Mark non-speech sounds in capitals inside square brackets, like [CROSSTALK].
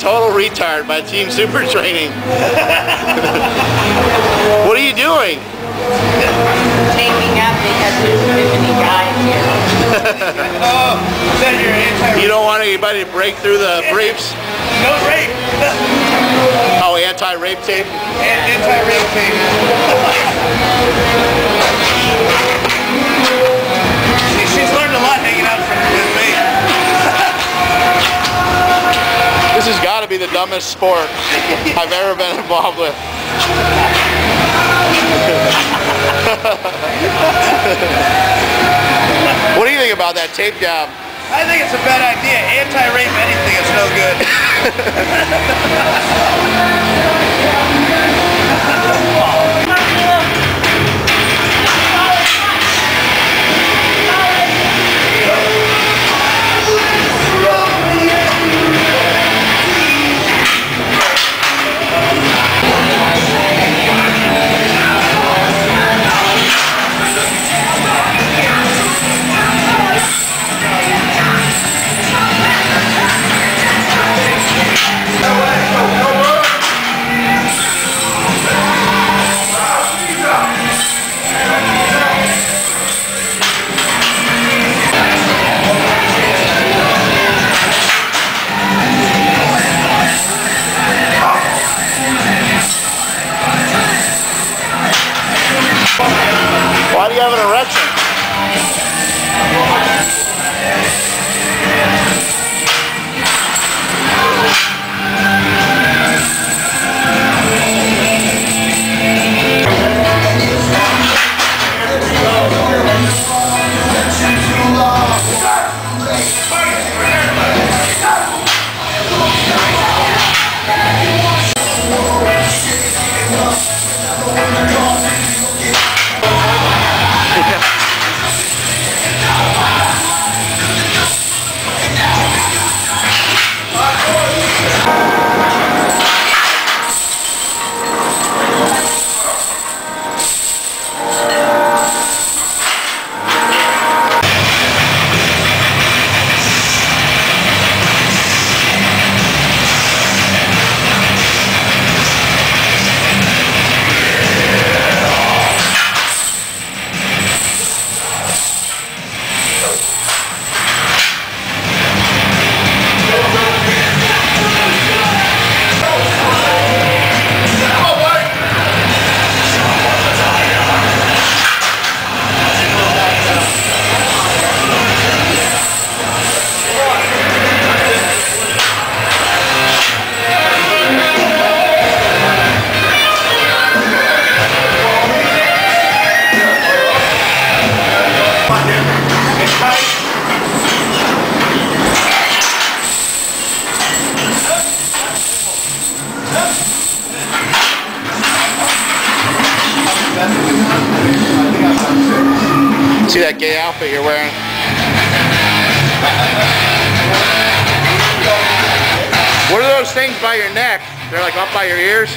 total retard by Team Super Training. [LAUGHS] what are you doing? Taping up because there's too many guys here. Oh, then you're anti You don't want anybody to break through the briefs? No rape. Oh, anti-rape tape? Anti-rape tape. [LAUGHS] dumbest sport [LAUGHS] I've ever been involved with. [LAUGHS] what do you think about that tape job? I think it's a bad idea. Anti-rape anything is no good. [LAUGHS] See that gay outfit you're wearing? What are those things by your neck? They're like up by your ears?